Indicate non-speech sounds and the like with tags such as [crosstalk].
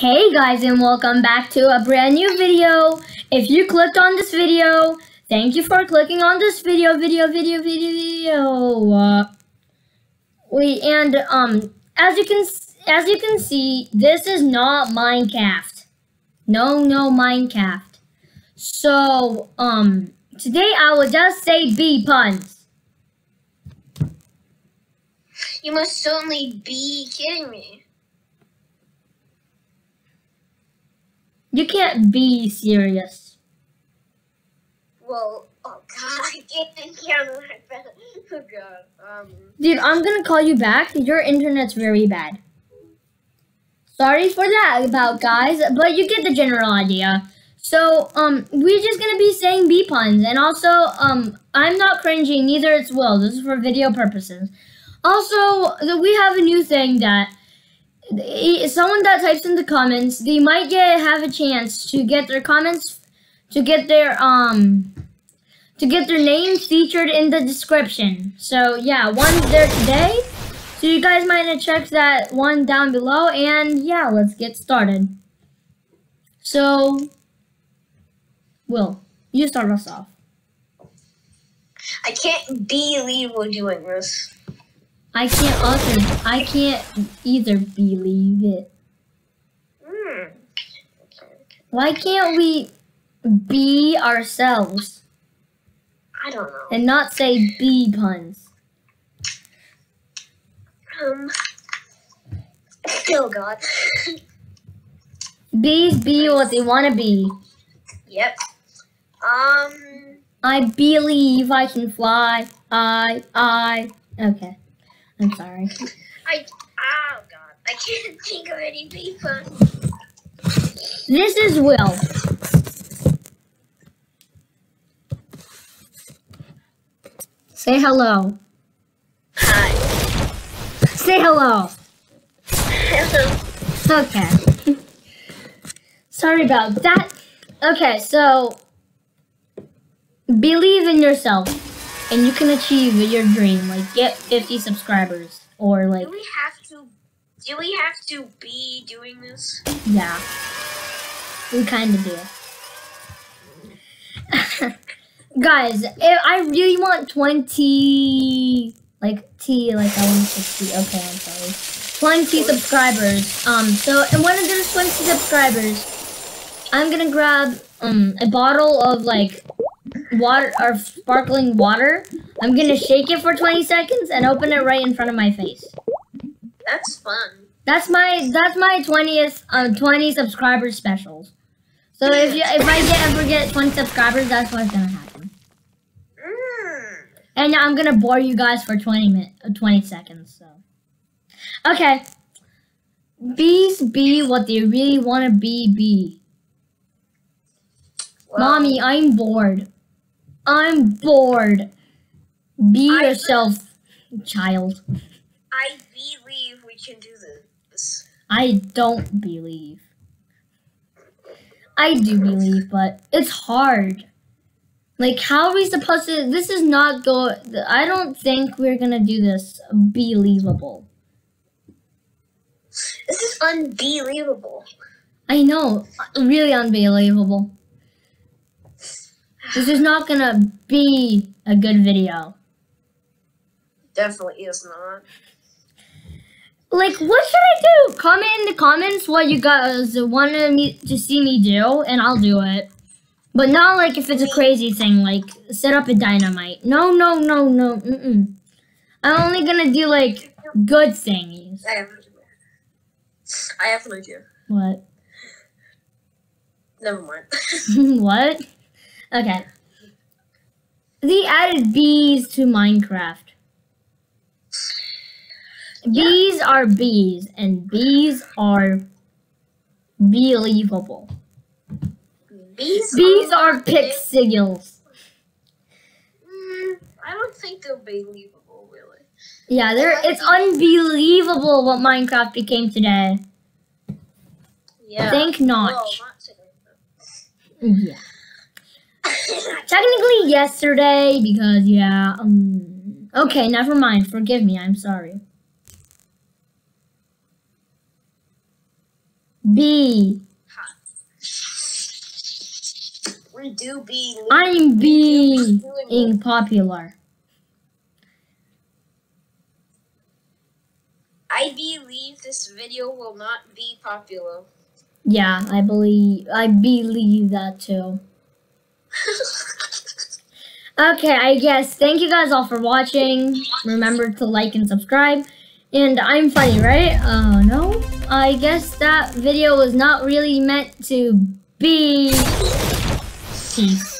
Hey guys and welcome back to a brand new video. If you clicked on this video, thank you for clicking on this video, video, video, video, video. Uh, we and um as you can as you can see, this is not Minecraft. No, no Minecraft. So um today I will just say B puns. You must certainly be kidding me. You can't be serious. Well, oh god, I can't think like that. Oh god. Um. Dude, I'm gonna call you back. Your internet's very bad. Sorry for that about guys, but you get the general idea. So, um, we're just gonna be saying B puns, and also, um, I'm not cringing, neither it's Will. This is for video purposes. Also, we have a new thing that someone that types in the comments, they might get have a chance to get their comments, to get their um, to get their name featured in the description. So yeah, one's there today. So you guys might have checked that one down below, and yeah, let's get started. So, Will, you start us off. I can't believe we're doing this. I can't also I can't either believe it. Mm. Why can't we be ourselves? I don't know. And not say B puns. Um. Oh God. Bees be what they want to be. Yep. Um. I believe I can fly. I, I. Okay. I'm sorry. I, oh God, I can't think of any people. This is Will. Say hello. Hi. Say hello. Hello. Okay. [laughs] Sorry about that. Okay, so believe in yourself and you can achieve your dream, like get 50 subscribers or like. Do we have to? Do we have to be doing this? Yeah, we kind of do. [laughs] Guys, I really want 20, like T, like I want 60. Okay, I'm sorry. 20 subscribers. Um, so and when there's 20 subscribers, I'm gonna grab um a bottle of like water or sparkling water. I'm gonna shake it for 20 seconds and open it right in front of my face. That's fun. That's my that's my 20th um 20 subscribers specials. So if you if I get ever get 20 subscribers, that's what's gonna happen. Mm. And I'm gonna bore you guys for 20 minutes, uh, 20 seconds. So, okay. Bees be what they really want to be. Be. Well, Mommy, I'm bored. I'm bored. Be I- yourself, child. I believe we can do this. I don't believe. I do believe, but it's hard. Like, how are we supposed to? This is not go. I don't think we're gonna do this believable. This is unbelievable. I know, really unbelievable. This is not gonna be a good video. Definitely is not. Like, what should I do? Comment in the comments what you guys want me to see me do, and I'll do it. But not like if it's a crazy thing, like set up a dynamite. No, no, no, no. Mm-mm. I'm only gonna do like good things. I have. I have an idea. What? Never mind. [laughs] what? Okay. They added bees to Minecraft. Bees are bees, and bees are believable. Bees. Bees are pixels. Mm, I don't think they're believable, really. Yeah, they're it's unbelievable what Minecraft became today. Yeah. Think not. Well, not today, Yeah. Technically yesterday because yeah, um okay, never mind. Forgive me. I'm sorry. B. We do be. I'm being popular. I believe this video will not be popular. Yeah, I believe I believe that too. Okay, I guess thank you guys all for watching. Remember to like and subscribe. And I'm funny, right? Oh, no. I guess that video was not really meant to be... Peace.